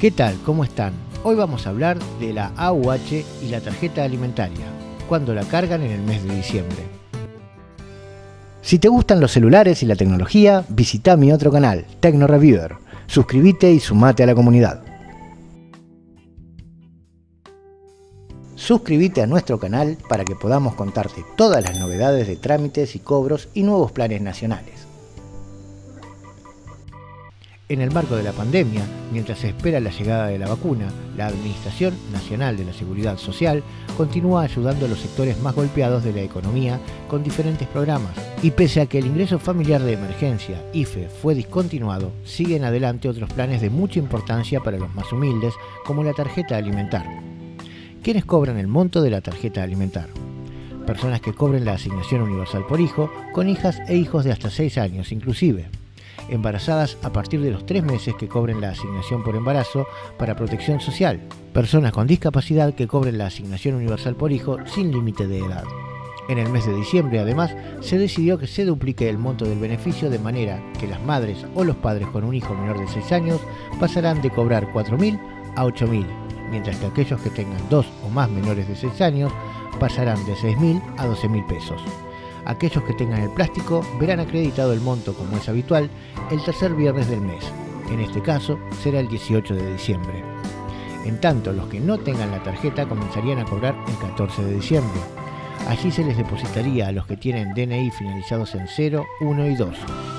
¿Qué tal? ¿Cómo están? Hoy vamos a hablar de la AUH y la tarjeta alimentaria, cuando la cargan en el mes de diciembre. Si te gustan los celulares y la tecnología, visita mi otro canal, Tecno Reviewer. Suscríbete y sumate a la comunidad. Suscríbete a nuestro canal para que podamos contarte todas las novedades de trámites y cobros y nuevos planes nacionales. En el marco de la pandemia, mientras se espera la llegada de la vacuna, la Administración Nacional de la Seguridad Social continúa ayudando a los sectores más golpeados de la economía con diferentes programas. Y pese a que el ingreso familiar de emergencia, IFE, fue discontinuado, siguen adelante otros planes de mucha importancia para los más humildes, como la tarjeta alimentar. ¿Quiénes cobran el monto de la tarjeta alimentar? Personas que cobren la asignación universal por hijo, con hijas e hijos de hasta 6 años inclusive embarazadas a partir de los tres meses que cobren la asignación por embarazo para protección social, personas con discapacidad que cobren la asignación universal por hijo sin límite de edad. En el mes de diciembre, además, se decidió que se duplique el monto del beneficio de manera que las madres o los padres con un hijo menor de 6 años pasarán de cobrar 4.000 a 8.000, mientras que aquellos que tengan dos o más menores de 6 años pasarán de 6.000 a 12.000 pesos. Aquellos que tengan el plástico verán acreditado el monto, como es habitual, el tercer viernes del mes. En este caso será el 18 de diciembre. En tanto, los que no tengan la tarjeta comenzarían a cobrar el 14 de diciembre. Allí se les depositaría a los que tienen DNI finalizados en 0, 1 y 2,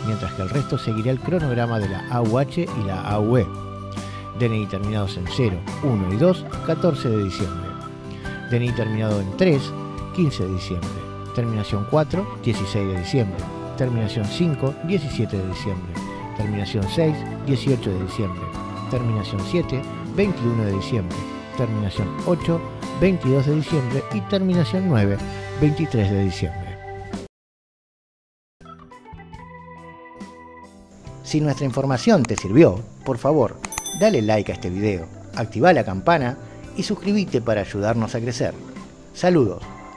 mientras que el resto seguirá el cronograma de la AUH y la AUE. DNI terminados en 0, 1 y 2, 14 de diciembre. DNI terminado en 3, 15 de diciembre terminación 4, 16 de diciembre, terminación 5, 17 de diciembre, terminación 6, 18 de diciembre, terminación 7, 21 de diciembre, terminación 8, 22 de diciembre y terminación 9, 23 de diciembre. Si nuestra información te sirvió, por favor, dale like a este video, activa la campana y suscríbete para ayudarnos a crecer. Saludos.